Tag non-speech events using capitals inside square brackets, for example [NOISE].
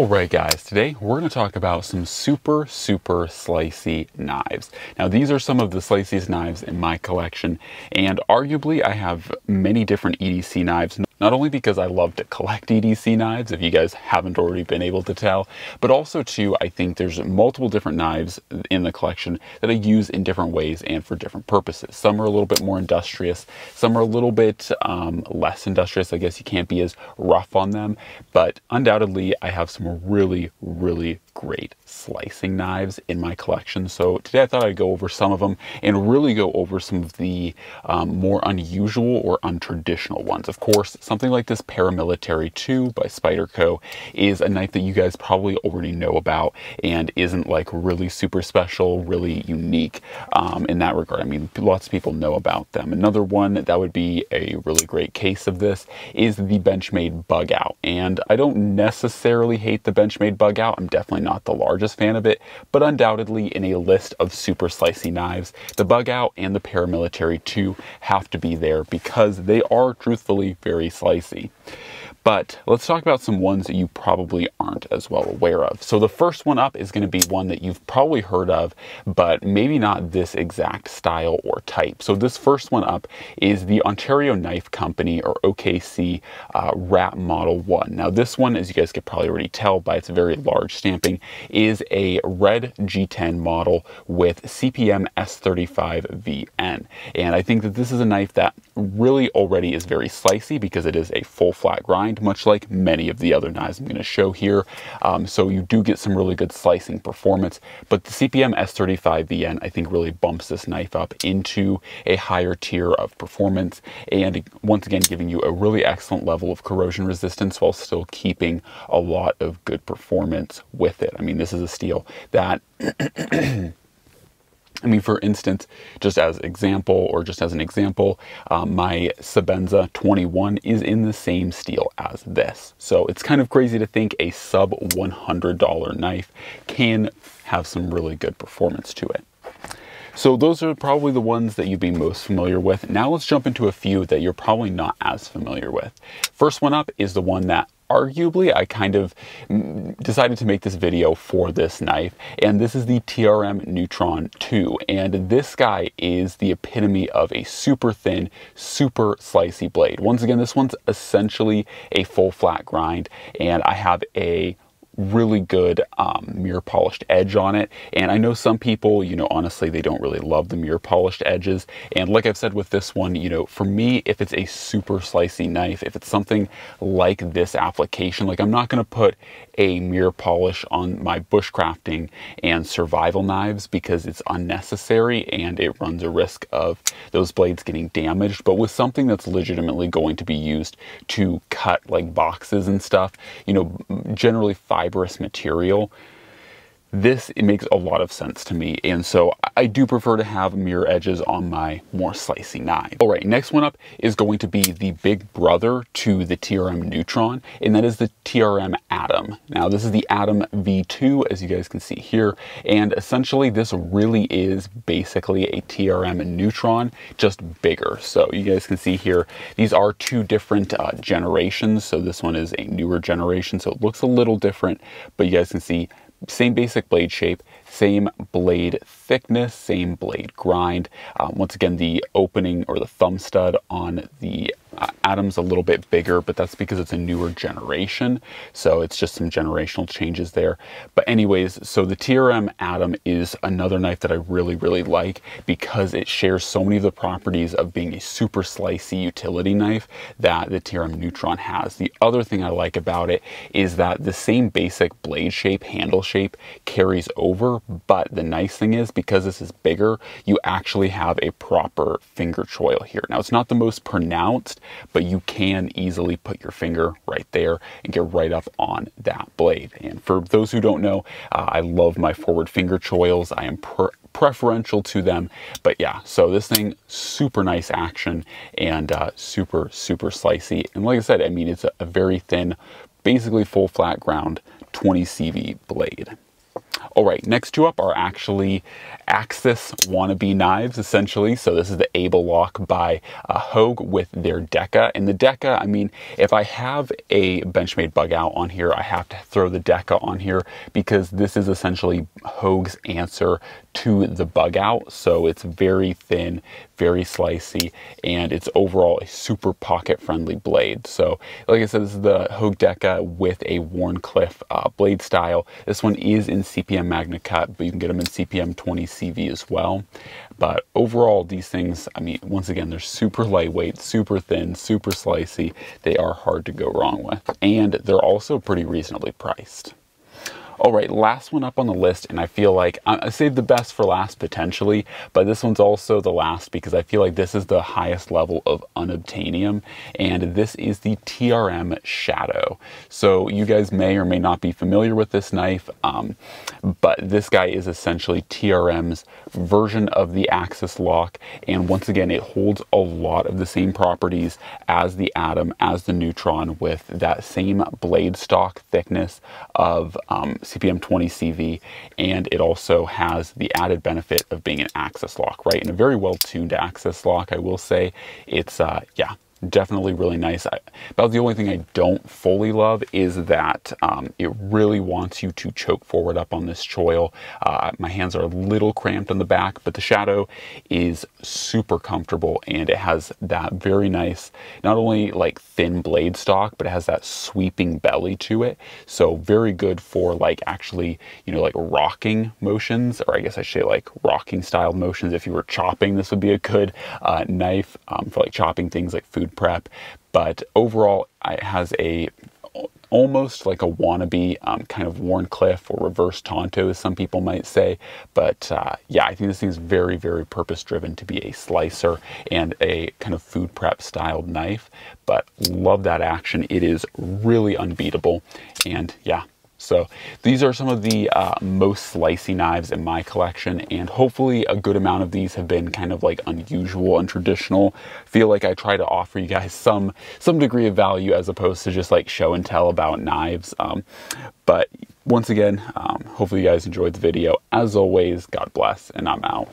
Alright guys, today we're going to talk about some super, super slicey knives. Now these are some of the sliciest knives in my collection and arguably I have many different EDC knives not only because I love to collect EDC knives, if you guys haven't already been able to tell, but also too, I think there's multiple different knives in the collection that I use in different ways and for different purposes. Some are a little bit more industrious, some are a little bit um, less industrious. I guess you can't be as rough on them, but undoubtedly I have some really, really great slicing knives in my collection. So today I thought I'd go over some of them and really go over some of the um, more unusual or untraditional ones. Of course, something like this Paramilitary 2 by Spyderco is a knife that you guys probably already know about and isn't like really super special, really unique um, in that regard. I mean, lots of people know about them. Another one that would be a really great case of this is the Benchmade Bug Out. And I don't necessarily hate the Benchmade Bug Out. I'm definitely not the largest fan of it, but undoubtedly in a list of super slicey knives, the Bug Out and the Paramilitary 2 have to be there because they are truthfully very slicey. But let's talk about some ones that you probably aren't as well aware of. So the first one up is going to be one that you've probably heard of, but maybe not this exact style or type. So this first one up is the Ontario Knife Company or OKC uh, Rat Model 1. Now this one, as you guys could probably already tell by its very large stamping, is a red G10 model with CPM S35VN. And I think that this is a knife that really already is very slicey because it is a full flat grind much like many of the other knives I'm going to show here. Um, so you do get some really good slicing performance, but the CPM S35VN I think really bumps this knife up into a higher tier of performance and once again giving you a really excellent level of corrosion resistance while still keeping a lot of good performance with it. I mean, this is a steel that [CLEARS THROAT] I mean, for instance, just as example, or just as an example, um, my Sebenza 21 is in the same steel as this. So it's kind of crazy to think a sub $100 knife can have some really good performance to it. So those are probably the ones that you'd be most familiar with. Now let's jump into a few that you're probably not as familiar with. First one up is the one that arguably I kind of decided to make this video for this knife and this is the TRM Neutron 2 and this guy is the epitome of a super thin super slicey blade. Once again this one's essentially a full flat grind and I have a really good um, mirror polished edge on it. And I know some people, you know, honestly, they don't really love the mirror polished edges. And like I've said with this one, you know, for me, if it's a super slicey knife, if it's something like this application, like I'm not going to put a mirror polish on my bushcrafting and survival knives because it's unnecessary and it runs a risk of those blades getting damaged. But with something that's legitimately going to be used to cut like boxes and stuff, you know, generally fibrous material, this it makes a lot of sense to me and so I do prefer to have mirror edges on my more slicey knife. Alright, next one up is going to be the big brother to the TRM Neutron and that is the TRM Atom. Now this is the Atom V2 as you guys can see here and essentially this really is basically a TRM Neutron just bigger. So you guys can see here these are two different uh, generations so this one is a newer generation so it looks a little different but you guys can see same basic blade shape, same blade thickness, same blade grind. Um, once again, the opening or the thumb stud on the Atom's a little bit bigger, but that's because it's a newer generation. So it's just some generational changes there. But anyways, so the TRM Atom is another knife that I really, really like because it shares so many of the properties of being a super slicey utility knife that the TRM Neutron has. The other thing I like about it is that the same basic blade shape, handle shape carries over, but the nice thing is because this is bigger, you actually have a proper finger choil here. Now it's not the most pronounced, but you can easily put your finger right there and get right up on that blade. And for those who don't know, uh, I love my forward finger choils. I am preferential to them. But yeah, so this thing, super nice action and uh, super, super slicey. And like I said, I mean, it's a, a very thin, basically full flat ground 20 CV blade. All right, next two up are actually Axis wannabe knives, essentially. So this is the Able-Lock by uh, Hogue with their Deka. And the Deka, I mean, if I have a Benchmade bug out on here, I have to throw the Deka on here because this is essentially Hogue's answer to the bug out. So it's very thin, very slicey, and it's overall a super pocket friendly blade. So like I said, this is the Hogue Deka with a Wharncliffe uh, blade style. This one is in CPM Magna Cut, but you can get them in CPM 20 CV as well. But overall, these things, I mean, once again, they're super lightweight, super thin, super slicey. They are hard to go wrong with. And they're also pretty reasonably priced. All right, last one up on the list, and I feel like I saved the best for last potentially, but this one's also the last because I feel like this is the highest level of unobtainium, and this is the TRM Shadow. So you guys may or may not be familiar with this knife, um, but this guy is essentially TRM's version of the Axis lock, and once again, it holds a lot of the same properties as the Atom, as the Neutron, with that same blade stock thickness of um, CPM 20 CV, and it also has the added benefit of being an Axis lock, right? And a very well tuned Axis lock, I will say. It's, uh, yeah, definitely really nice. I, about the only thing I don't fully love is that um, it really wants you to choke forward up on this choil. Uh, my hands are a little cramped on the back, but the shadow is super comfortable and it has that very nice, not only like thin blade stock, but it has that sweeping belly to it. So very good for like actually, you know, like rocking motions, or I guess I should say like rocking style motions. If you were chopping, this would be a good uh, knife um, for like chopping things like food prep. But overall, it has a almost like a wannabe um, kind of Wharncliffe or reverse Tonto, as some people might say. But uh, yeah, I think this thing is very, very purpose driven to be a slicer and a kind of food prep styled knife. But love that action. It is really unbeatable. And yeah, so these are some of the uh, most slicey knives in my collection and hopefully a good amount of these have been kind of like unusual and traditional. feel like I try to offer you guys some some degree of value as opposed to just like show and tell about knives. Um, but once again, um, hopefully you guys enjoyed the video. As always, God bless and I'm out.